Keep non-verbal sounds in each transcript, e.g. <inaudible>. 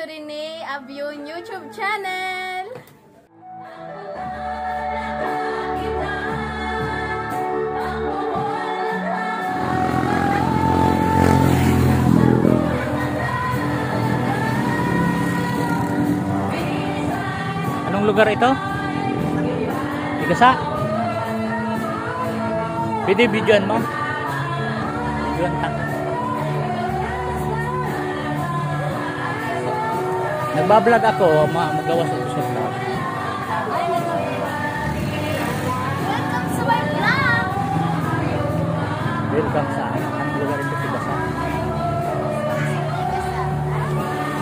Love You YouTube channel! Anong lugar ito? Igasa? Pwede videoan mo? Videoan ta. Nagbablog ako, ma magawa sa sa vlog. Welcome to my vlog! Welcome sa anong lugar ito? Igasa?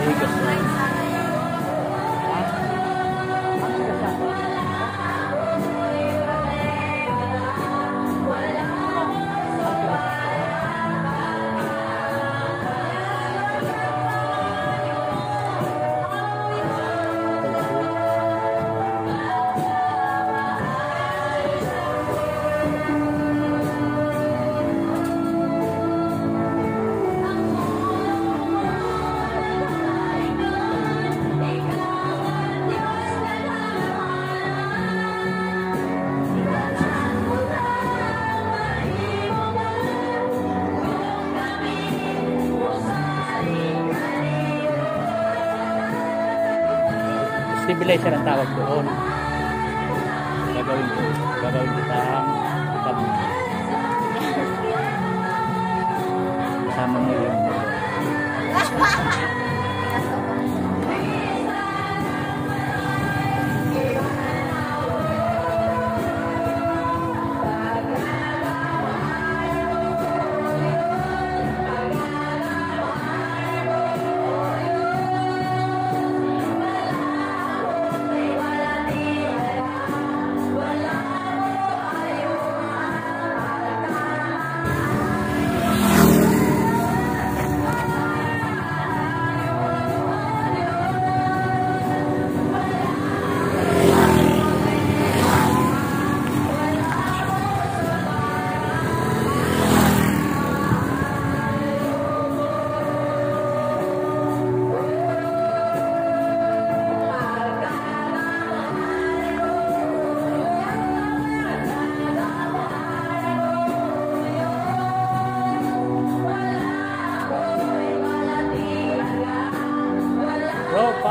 Igasa. Stabilizer ang tawag doon. Gagawin ko. Gagawin kita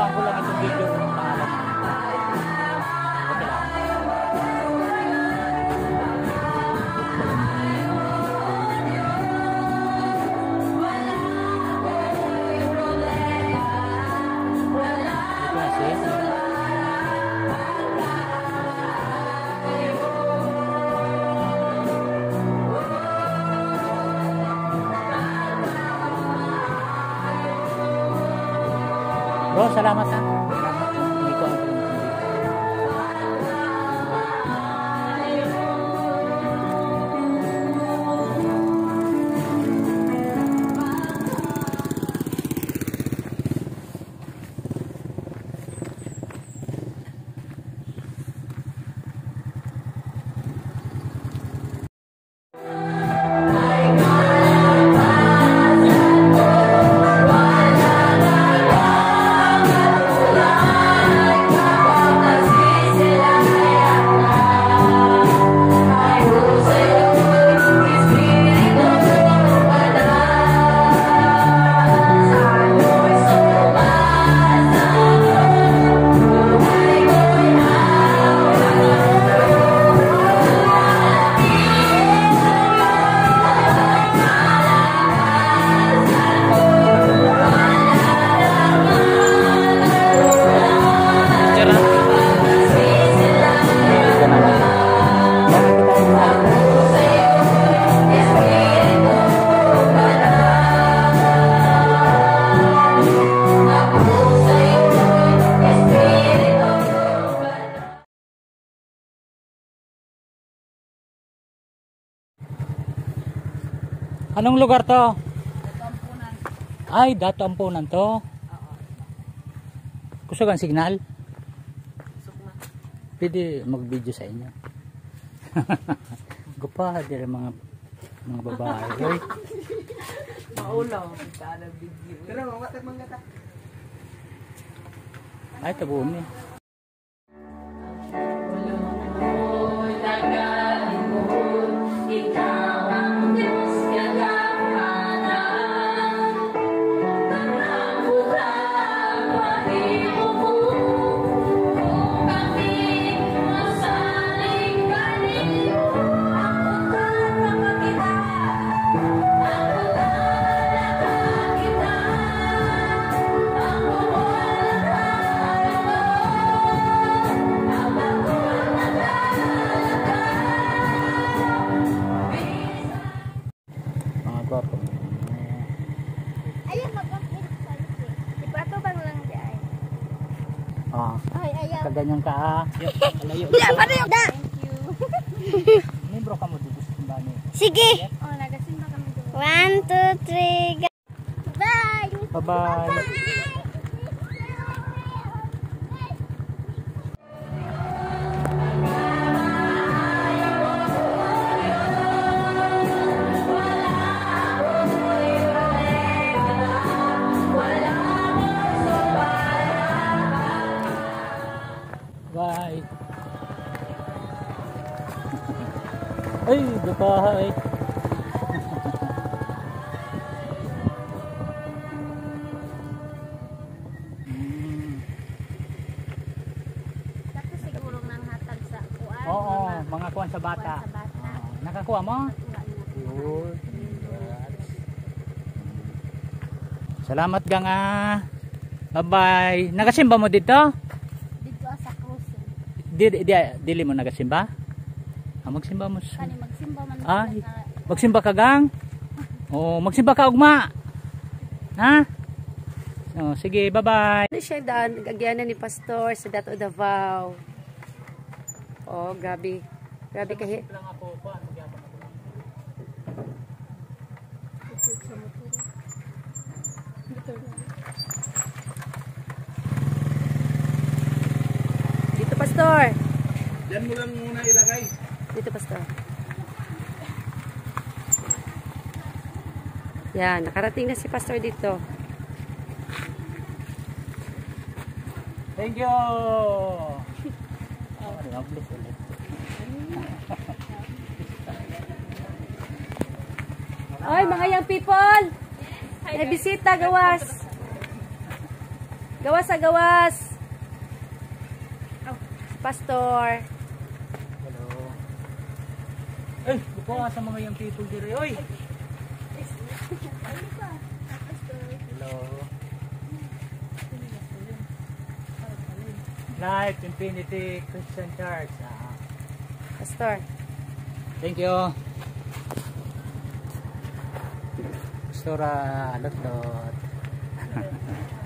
Paako lang itong video Salamat. Anong lugar to? Ay, dato ampunan to. Gusto kang signal? Pwede mag-video sa inyo. <laughs> Gupa, dire mga mga babae. Oy, Maulaw, kada video. Pero mga kata. Ay, tabuon ni. Mga Ay, ayaw. kaganyan ka ah. Yo, Malayo. paano yun? Thank you. <laughs> Membro ka mo dito sa simbahan eh. Sige. Oh, nagasimba kami doon. One, two, three, go. Bye! Bye-bye. Bye. Ay, sa kuan. Oo, mga kuwan sa bata. kuwan sa bata. Nakakuha mo? Salamat gang ah. Bye-bye. Nagasimba mo dito? Dito sa cruising. Di, di, dili mo nagasimba? Ah, magsimba mo. Kani magsimba man Ay, magsimba ka gang? Oo, magsimba ka ugma. Ha? Oh, sige, bye-bye. Ano siya daan, gagyanan ni Pastor sa Dato Davao. Oh, grabe. Grabe kahi. lang ako pa, Dito, Pastor. Diyan mo lang muna ilagay. Dito, Pastor. Yan, nakarating na si Pastor dito. Thank you. <laughs> Oh, lovely ulit. <laughs> Oy, mga young people! May bisita, gawas! Gawas sa gawas! Si Pastor. Ay, buka sa mga young people dire. Oy. Hello. Life Infinity Christian Church. Ah, Pastor. thank you. Pastora Lotlot. <laughs>